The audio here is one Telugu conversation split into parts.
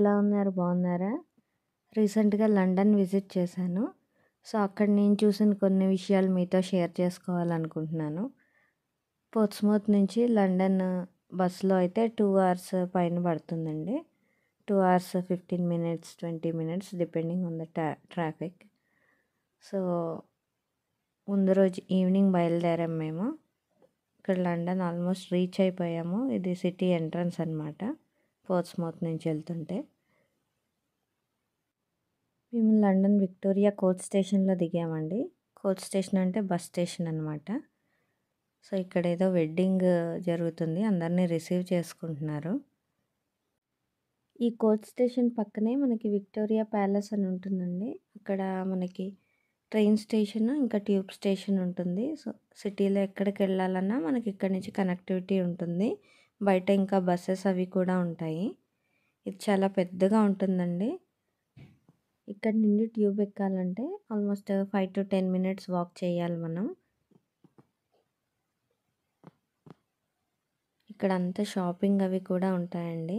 ఎలా ఉన్నారు? బాగున్నారా? రీసెంట్గా లండన్ విజిట్ చేశాను. సో అక్కడ నేను చూసిన కొన్ని విషయాలు మీతో షేర్ చేసుకోవాలనుకుంటున్నాను. పోర్ట్స్మౌత్ నుంచి లండన్ బస్సులో అయితే టూ అవర్స్ పైన పడుతుందండి. Two hours fifteen minutes twenty minutes depending on the traffic. So ముందు రోజు ఈవినింగ్ బయలుదేరాం మేము. ఇక్కడ లండన్ ఆల్మోస్ట్ రీచ్ అయిపోయాము. ఇది సిటీ ఎంట్రన్స్ అనమాట పోర్ట్స్మౌత్ నుంచి వెళ్తుంటే మేము లండన్ విక్టోరియా కోచ్ స్టేషన్లో దిగామండి. కోచ్ స్టేషన్ అంటే బస్ స్టేషన్ అనమాట సో ఇక్కడ ఏదో వెడ్డింగ్ జరుగుతుంది. అందరినీ రిసీవ్ చేసుకుంటున్నారు. ఈ కోచ్ స్టేషన్ పక్కనే మనకి విక్టోరియా ప్యాలెస్ అని ఉంటుందండి. అక్కడ మనకి ట్రైన్ స్టేషన్ ఇంకా ట్యూబ్ స్టేషన్ ఉంటుంది. సో సిటీలో ఎక్కడికి వెళ్ళాలన్నా మనకి ఇక్కడ నుంచి కనెక్టివిటీ ఉంటుంది. బయట ఇంకా బస్సెస్ అవి కూడా ఉంటాయి. ఇది చాలా పెద్దగా ఉంటుందండి. ఇక్కడ నుండి ట్యూబ్ ఎక్కాలంటే almost five to ten minutes walk చేయాలి మనం. ఇక్కడ అంతా షాపింగ్ అవి కూడా ఉంటాయండి.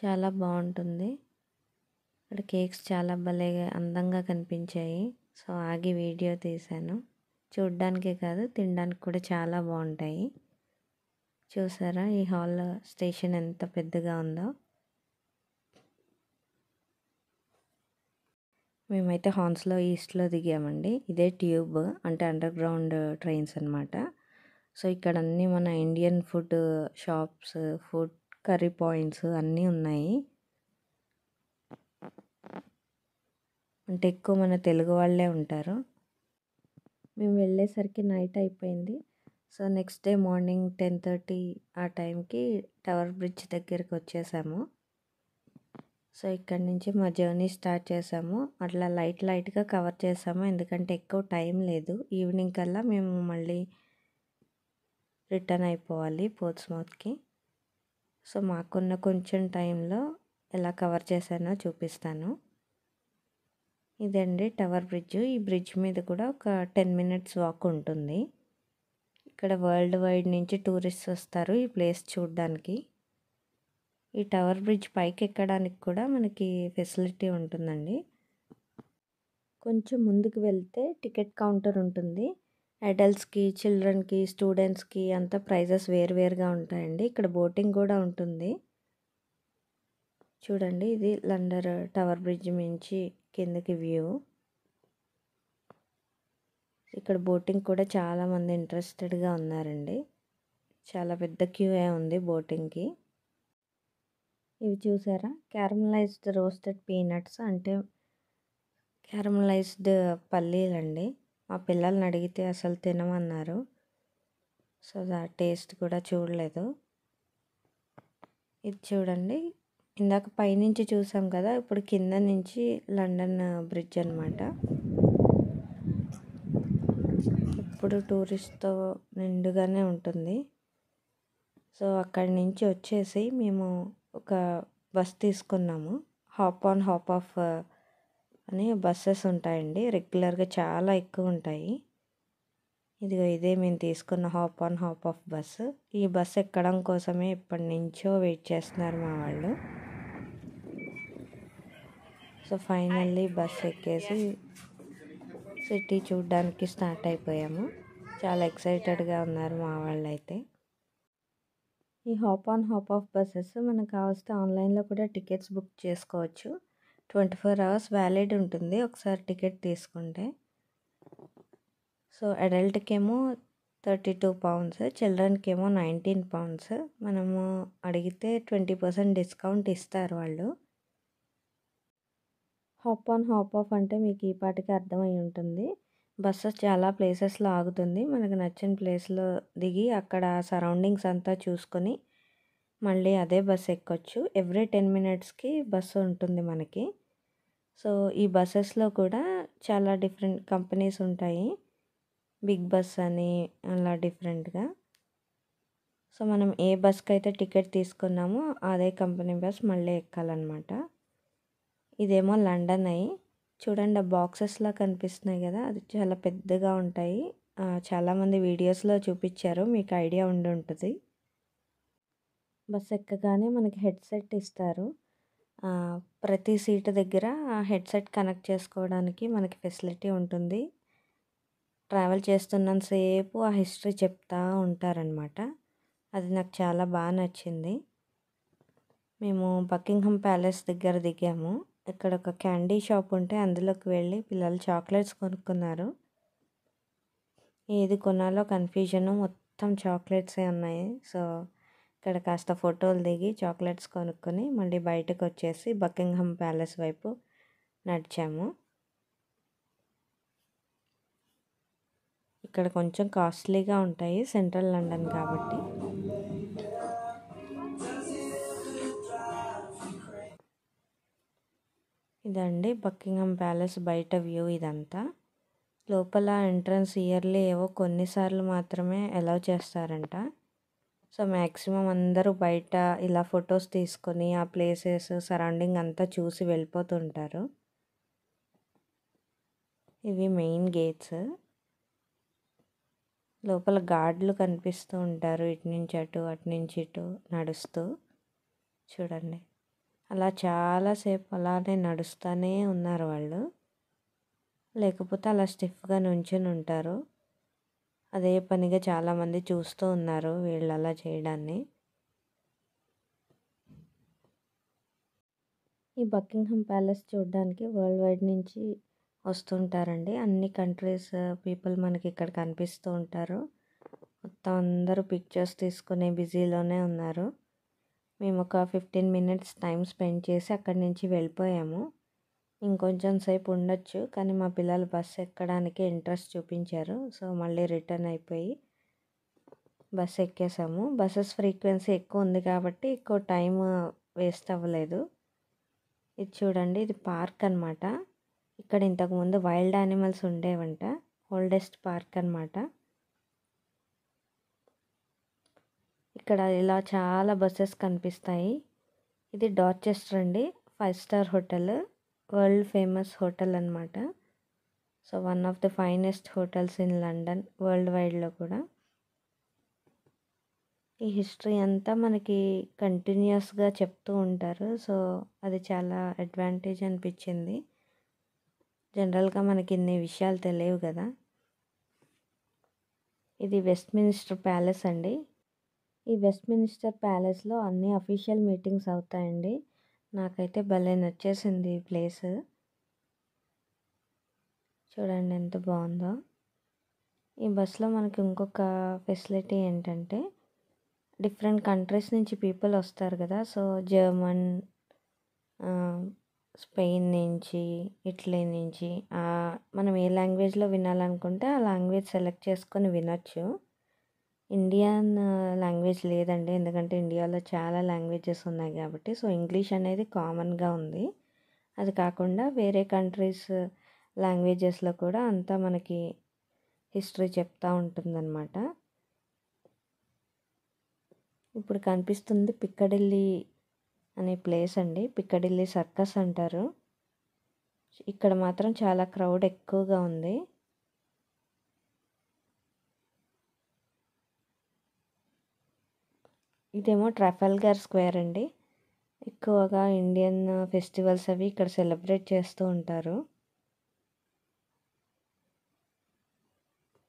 చాలా బాగుంటుంది. ఇక్కడ కేక్స్ చాలా భలే అందంగా కనిపించాయి. సో ఆగి వీడియో తీశాను చూడ్డానికే కాదు తినడానికి కూడా చాలా బాగుంటాయి. చూసారా ఈ హాల్ స్టేషన్ ఎంత పెద్దగా ఉందో? మేమైతే హాన్స్లో ఈస్ట్లో దిగామండి. ఇదే ట్యూబ్ అంటే అండర్ గ్రౌండ్ ట్రైన్స్ అనమాట సో ఇక్కడ అన్నీ మన Indian food shops food curry points అన్నీ ఉన్నాయి. అంటే ఎక్కువ మన తెలుగు వాళ్ళే ఉంటారు. మేము వెళ్ళేసరికి నైట్ అయిపోయింది. So next day morning ten thirty ఆ టైంకి టవర్ బ్రిడ్జ్ దగ్గరికి వచ్చేసాము. సో ఇక్కడ నుంచి మా జర్నీ స్టార్ట్ చేసాము. అట్లా లైట్ లైట్గా కవర్ చేసాము. ఎందుకంటే ఎక్కువ టైం లేదు. ఈవినింగ్ కల్లా మేము మళ్ళీ రిటర్న్ అయిపోవాలి పోర్ట్స్మౌత్కి. సో మాకున్న కొంచెం టైంలో ఎలా కవర్ చేశానో చూపిస్తాను. ఇదండి టవర్ బ్రిడ్జ్. ఈ బ్రిడ్జ్ మీద కూడా ఒక టెన్ మినిట్స్ వాక్ ఉంటుంది. ఇక్కడ వరల్డ్ వైడ్ నుంచి టూరిస్ట్ వస్తారు ఈ ప్లేస్ చూడడానికి. ఈ టవర్ బ్రిడ్జ్ పైకి ఎక్కడానికి కూడా మనకి ఫెసిలిటీ ఉంటుందండి. కొంచెం ముందుకు వెళ్తే టికెట్ కౌంటర్ ఉంటుంది. అడల్ట్స్కి చిల్డ్రన్కి స్టూడెంట్స్కి అంతా ప్రైజెస్ వేరువేరుగా ఉంటాయండి. ఇక్కడ బోటింగ్ కూడా ఉంటుంది. చూడండి ఇది లండర్ టవర్ బ్రిడ్జ్ మించి కిందకి వ్యూ. ఇక్కడ బోటింగ్ కూడా చాలామంది ఇంట్రెస్టెడ్గా ఉన్నారండి. చాలా పెద్ద క్యూ ఉంది బోటింగ్కి. ఇవి చూసారా? క్యారమలైజ్డ్ రోస్టెడ్ పీనట్స్ అంటే క్యారమలైజ్డ్ పల్లీలండి. మా పిల్లల్ని అడిగితే అసలు తినమన్నారు. సో దా టేస్ట్ కూడా చూడలేదు. ఇది చూడండి. ఇందాక పైనుంచి చూసాం కదా ఇప్పుడు కింద నుంచి లండన్ బ్రిడ్జ్ అనమాట ఇప్పుడు టూరిస్ట్తో నిండుగానే ఉంటుంది. సో అక్కడి నుంచి వచ్చేసి మేము ఒక బస్ తీసుకున్నాము. హాప్ ఆన్ హాప్ ఆఫ్ అని బస్సెస్ ఉంటాయండి. రెగ్యులర్గా చాలా ఎక్కువ ఉంటాయి. ఇదిగో ఇదే మేము తీసుకున్న hop on hop off bus. ఈ బస్సు ఎక్కడం కోసమే ఇప్పటి నుంచో వెయిట్ చేస్తున్నారు మా వాళ్ళు. సో ఫైనల్లీ బస్ ఎక్కేసి సిటీ చూడడానికి స్టార్ట్ అయిపోయాము. చాలా ఎక్సైటెడ్గా ఉన్నారు మా వాళ్ళు అయితే ఈ hop on hop off buses మనకు కావస్తే ఆన్లైన్లో కూడా టికెట్స్ బుక్ చేసుకోవచ్చు. ట్వంటీ ఫోర్ అవర్స్ వ్యాలిడ్ ఉంటుంది. ఒకసారి టికెట్ తీసుకుంటే. సో అడల్ట్కేమో థర్టీ టూ పౌండ్స్ చిల్డ్రన్కి ఏమో నైన్టీన్ పౌండ్స్. మనము అడిగితే ట్వంటీ పర్సెంట్ డిస్కౌంట్ ఇస్తారు వాళ్ళు. హాప్ ఆన్ హాప్ ఆఫ్ అంటే మీకు ఈ పాటికి అర్థమై ఉంటుంది. బస్సెస్ చాలా ప్లేసెస్లో ఆగుతుంది. మనకు నచ్చిన ప్లేస్లో దిగి అక్కడ సరౌండింగ్స్ అంతా చూసుకొని మళ్ళీ అదే బస్ ఎక్కొచ్చు. ఎవ్రీ టెన్ మినిట్స్కి బస్సు ఉంటుంది మనకి. సో ఈ బస్సెస్లో కూడా చాలా డిఫరెంట్ కంపెనీస్ ఉంటాయి. బిగ్ బస్ అని అలా డిఫరెంట్గా. సో మనం ఏ బస్కి అయితే టికెట్ తీసుకున్నామో అదే కంపెనీ బస్ మళ్ళీ ఎక్కాలన్నమాట. ఇదేమో లండన్ అయ్యి చూడండి ఆ బాక్సెస్లా కనిపిస్తున్నాయి కదా అది చాలా పెద్దగా ఉంటాయి. చాలామంది వీడియోస్లో చూపించారు మీకు ఐడియా ఉండి ఉంటుంది. బస్ ఎక్కగానే మనకి హెడ్సెట్ ఇస్తారు. ప్రతి సీటు దగ్గర హెడ్సెట్ కనెక్ట్ చేసుకోవడానికి మనకి ఫెసిలిటీ ఉంటుంది. ట్రావెల్ చేస్తున్నంతసేపు ఆ హిస్టరీ చెప్తూ ఉంటారనమాట అది నాకు చాలా బాగా నచ్చింది. మేము బకింగ్హామ్ ప్యాలెస్ దగ్గర దిగాము. ఇక్కడ ఒక క్యాండీ షాప్ ఉంటే అందులోకి వెళ్ళి పిల్లలు చాక్లెట్స్ కొనుక్కున్నారు. ఏది కొనాలో కన్ఫ్యూజను. మొత్తం చాక్లెట్సే ఉన్నాయి. సో ఇక్కడ కాస్త ఫోటోలు దిగి చాక్లెట్స్ కొనుక్కొని మళ్ళీ బయటకు వచ్చేసి బకింగ్హామ్ ప్యాలెస్ వైపు నడిచాము. ఇక్కడ కొంచెం కాస్ట్లీగా ఉంటాయి సెంట్రల్ లండన్ కాబట్టి. ఇదండి బకింగ్హామ్ ప్యాలెస్ బయట వ్యూ ఇదంతా. లోపల ఎంట్రన్స్ ఇయర్లీ ఏవో కొన్నిసార్లు మాత్రమే అలౌ చేస్తారంట. సో మ్యాక్సిమం అందరూ బయట ఇలా ఫొటోస్ తీసుకొని ఆ ప్లేసెస్ సరౌండింగ్ అంతా చూసి వెళ్ళిపోతుంటారు. ఇవి మెయిన్ గేట్స్. లోపల గార్డులు కనిపిస్తూ ఉంటారు ఇటు నుంచి అటు అటు నుంచి ఇటు నడుస్తూ. చూడండి. అలా చాలాసేపు అలానే నడుస్తూనే ఉన్నారు వాళ్ళు. లేకపోతే అలా స్టిఫ్గా నుంచుని ఉంటారు. అదే పనిగా చాలామంది చూస్తూ ఉన్నారు వీళ్ళు అలా చేయడాన్ని. ఈ బకింగ్హామ్ ప్యాలెస్ చూడడానికి వరల్డ్ వైడ్ నుంచి వస్తుంటారండి. అన్ని కంట్రీస్ పీపుల్ మనకి ఇక్కడ కనిపిస్తూ ఉంటారు. మొత్తం అందరూ పిక్చర్స్ తీసుకునే బిజీలోనే ఉన్నారు. మేము ఒక ఫిఫ్టీన్ మినిట్స్ టైం స్పెండ్ చేసి అక్కడి నుంచి వెళ్ళిపోయాము. ఇంకొంచెం సేపు ఉండొచ్చు కానీ మా పిల్లలు బస్సు ఎక్కడానికి ఇంట్రెస్ట్ చూపించారు. సో మళ్ళీ రిటర్న్ అయిపోయి బస్సు ఎక్కేసాము. బస్సెస్ ఫ్రీక్వెన్సీ ఎక్కువ ఉంది కాబట్టి ఎక్కువ టైం వేస్ట్ అవ్వలేదు. ఇది చూడండి ఇది పార్క్ అనమాట ఇక్కడ ఇంతకుముందు వైల్డ్ యానిమల్స్ ఉండేవంట. ఓల్డెస్ట్ పార్క్ అనమాట ఇక్కడ ఇలా చాలా బస్సెస్ కనిపిస్తాయి. ఇది డార్చెస్టర్ అండి. Five star hotel. World famous hotel అనమాట so one of the finest hotels in London world వైడ్లో కూడా. ఈ హిస్టరీ అంతా మనకి కంటిన్యూస్గా చెప్తూ ఉంటారు. సో అది చాలా అడ్వాంటేజ్ అనిపించింది. జనరల్గా మనకి ఇన్ని విషయాలు తెలియవు కదా. ఇది వెస్ట్ మినిస్టర్ ప్యాలెస్ అండి. ఈ వెస్ట్ మినిస్టర్ ప్యాలెస్లో అన్ని అఫీషియల్ మీటింగ్స్ అవుతాయండి. నాకైతే భలే నచ్చేసింది ఈ ప్లేస్. చూడండి ఎంత బాగుందో. ఈ బస్లో మనకి ఇంకొక ఫెసిలిటీ ఏంటంటే డిఫరెంట్ కంట్రీస్ నుంచి పీపుల్ వస్తారు కదా. సో జర్మన్ స్పెయిన్ నుంచి ఇటలీ నుంచి మనం ఏ లాంగ్వేజ్లో వినాలనుకుంటే ఆ లాంగ్వేజ్ సెలెక్ట్ చేసుకొని వినొచ్చు. ఇండియన్ లాంగ్వేజ్ లేదండి. ఎందుకంటే ఇండియాలో చాలా లాంగ్వేజెస్ ఉన్నాయి కాబట్టి. సో ఇంగ్లీష్ అనేది కామన్గా ఉంది. అది కాకుండా వేరే కంట్రీస్ లాంగ్వేజెస్లో కూడా అంతా మనకి హిస్టరీ చెప్తూ ఉంటుందన్నమాట. ఇప్పుడు కనిపిస్తుంది పిక్కడిల్లి అనే ప్లేస్ అండి. పిక్కడిల్లి సర్కస్ అంటారు. ఇక్కడ మాత్రం చాలా క్రౌడ్ ఎక్కువగా ఉంది. ఇదేమో ట్రఫల్గర్ స్క్వేర్ అండి. ఎక్కువగా ఇండియన్ ఫెస్టివల్స్ అవి ఇక్కడ సెలబ్రేట్ చేస్తూ ఉంటారు.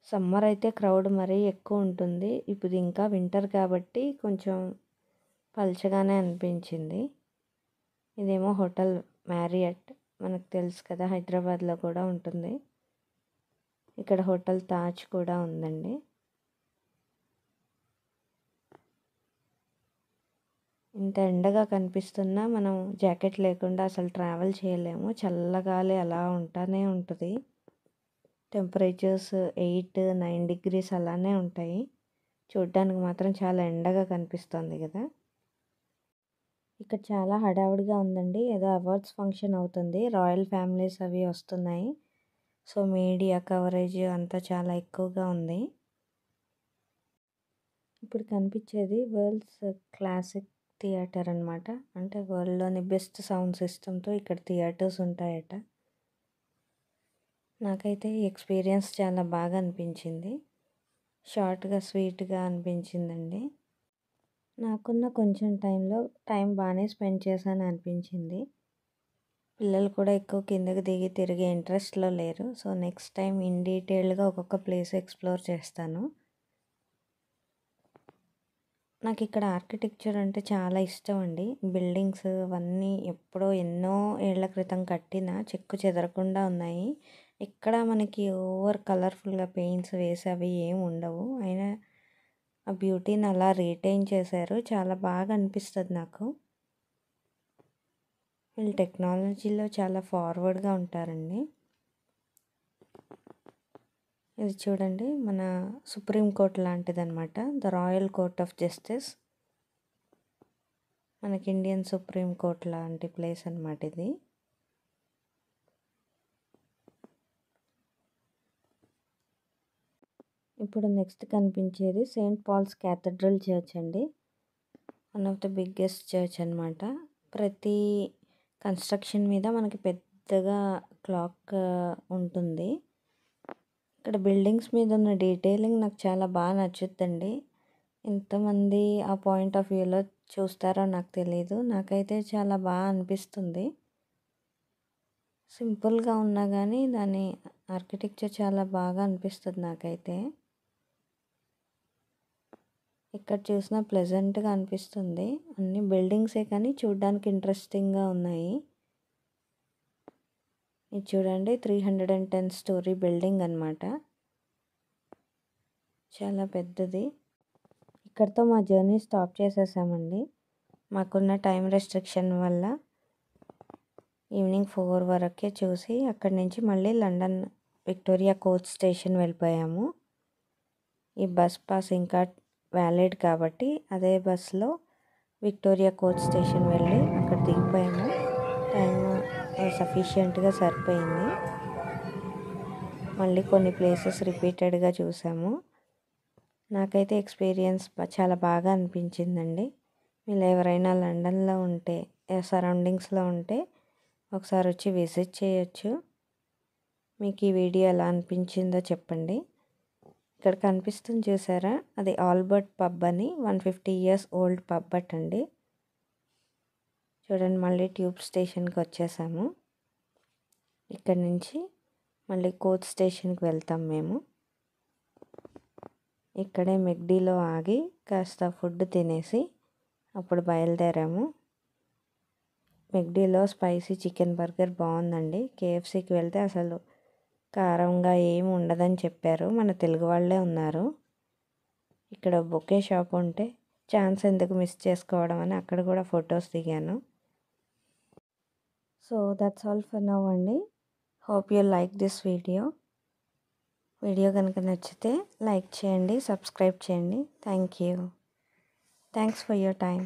సమ్మర్ అయితే క్రౌడ్ మరీ ఎక్కువ ఉంటుంది. ఇప్పుడు ఇంకా వింటర్ కాబట్టి కొంచెం పల్చగానే అనిపించింది. ఇదేమో హోటల్ మ్యారియట్. మనకు తెలుసు కదా హైదరాబాద్లో కూడా ఉంటుంది. ఇక్కడ హోటల్ తాజ్ కూడా ఉందండి. ఇంత ఎండగా కనిపిస్తున్నా మనం జాకెట్ లేకుండా అసలు ట్రావెల్ చేయలేము. చల్లగాలి అలా ఉంటానే ఉంటుంది. టెంపరేచర్స్ ఎయిట్ నైన్ డిగ్రీస్ అలానే ఉంటాయి. చూడ్డానికి మాత్రం చాలా ఎండగా కనిపిస్తుంది కదా. ఇక్కడ చాలా హడావుడిగా ఉందండి. ఏదో అవార్డ్స్ ఫంక్షన్ అవుతుంది. రాయల్ ఫ్యామిలీస్ అవి వస్తున్నాయి. సో మీడియా కవరేజ్ అంతా చాలా ఎక్కువగా ఉంది. ఇప్పుడు కనిపించేది వరల్డ్స్ క్లాసిక్ థియేటర్ అనమాట అంటే వరల్డ్లోని బెస్ట్ సౌండ్ సిస్టమ్తో ఇక్కడ థియేటర్స్ ఉంటాయట. నాకైతే ఈ ఎక్స్పీరియన్స్ చాలా బాగా అనిపించింది. షార్ట్గా స్వీట్గా అనిపించిందండి. నాకున్న కొంచెం టైంలో టైం బాగానే స్పెండ్ చేశాను అనిపించింది. పిల్లలు కూడా ఎక్కువ కిందకి దిగి తిరిగే ఇంట్రెస్ట్లో లేరు. సో నెక్స్ట్ టైం ఇన్ డీటెయిల్గా ఒక్కొక్క ప్లేస్ ఎక్స్ప్లోర్ చేస్తాను. నాకు ఇక్కడ ఆర్కిటెక్చర్ అంటే చాలా ఇష్టం అండి బిల్డింగ్స్ అవన్నీ ఎప్పుడో ఎన్నో ఏళ్ళ క్రితం కట్టిన చెక్కు చెదరకుండా ఉన్నాయి. ఇక్కడ మనకి ఓవర్ కలర్ఫుల్గా పెయింట్స్ వేసి అవి ఏం ఉండవు. అయినా ఆ బ్యూటీని అలా రీటైన్ చేశారు. చాలా బాగా అనిపిస్తుంది నాకు. వీళ్ళు టెక్నాలజీలో చాలా ఫార్వర్డ్గా ఉంటారండి. ఇది చూడండి మన సుప్రీం కోర్ట్ లాంటిది అనమాట the royal court of justice. మనకి ఇండియన్ సుప్రీం కోర్ట్ లాంటి ప్లేస్ అనమాట ఇది. ఇప్పుడు నెక్స్ట్ కనిపించేది సెయింట్ పాల్స్ క్యాథడ్రల్ చర్చ్ అండి. One of the biggest church అనమాట ప్రతి కన్స్ట్రక్షన్ మీద మనకి పెద్దగా క్లాక్ ఉంటుంది. ఇక్కడ బిల్డింగ్స్ మీద ఉన్న డీటెయిలింగ్ నాకు చాలా బాగా నచ్చుద్దండి ఎంతమంది ఆ పాయింట్ ఆఫ్ వ్యూలో చూస్తారో నాకు తెలియదు నాకైతే చాలా బాగా అనిపిస్తుంది. సింపుల్గా ఉన్నా కానీ దాని ఆర్కిటెక్చర్ చాలా బాగా అనిపిస్తుంది నాకైతే. ఇక్కడ చూసినా ప్లెజెంట్గా అనిపిస్తుంది. అన్ని బిల్డింగ్సే కానీ చూడడానికి ఇంట్రెస్టింగ్గా ఉన్నాయి. ఇది చూడండి three hundred and ten storey building అనమాట చాలా పెద్దది. ఇక్కడితో మా జర్నీ స్టాప్ చేసేసామండి. మాకున్న టైం రెస్ట్రిక్షన్ వల్ల ఈవినింగ్ ఫోర్ వరకే చూసి అక్కడి నుంచి మళ్ళీ లండన్ విక్టోరియా కోచ్ స్టేషన్ వెళ్ళిపోయాము. ఈ బస్ పాస్ ఇంకా వ్యాలిడ్ కాబట్టి అదే బస్లో విక్టోరియా కోచ్ స్టేషన్ వెళ్ళి అక్కడ దిగిపోయాము. సఫిషియెంట్గా సరిపోయింది. మళ్ళీ కొన్ని ప్లేసెస్ రిపీటెడ్గా చూసాము. నాకైతే ఎక్స్పీరియన్స్ చాలా బాగా అనిపించిందండి. మీరు ఎవరైనా లండన్లో ఉంటే సరౌండింగ్స్లో ఉంటే ఒకసారి వచ్చి విజిట్ చేయొచ్చు. మీకు ఈ వీడియో ఎలా అనిపించిందో చెప్పండి. ఇక్కడ కనిపిస్తుంది చూసారా? అది ఆల్బర్ట్ పబ్ అని one fifty years old pub at అండి చూడండి మళ్ళీ ట్యూబ్ స్టేషన్కి వచ్చేసాము. ఇక్కడ నుంచి మళ్ళీ కోచ్ స్టేషన్కి వెళ్తాం మేము. ఇక్కడే మెగ్డీలో ఆగి కాస్త ఫుడ్ తినేసి అప్పుడు బయలుదేరాము. మెగ్డీలో స్పైసీ చికెన్ బర్గర్ బాగుందండి. కేఎఫ్సీకి వెళ్తే అసలు కారంగా ఏమి ఉండదని చెప్పారు. మన తెలుగు వాళ్ళే ఉన్నారు. ఇక్కడ బొకే షాప్ ఉంటే ఛాన్స్ ఎందుకు మిస్ చేసుకోవడం అని అక్కడ కూడా ఫొటోస్ దిగాను. So that's all for now అండి. Hope you like this video. Video కనుక నచ్చితే లైక్ చేయండి సబ్స్క్రైబ్ చేయండి. Thank you. Thanks for your time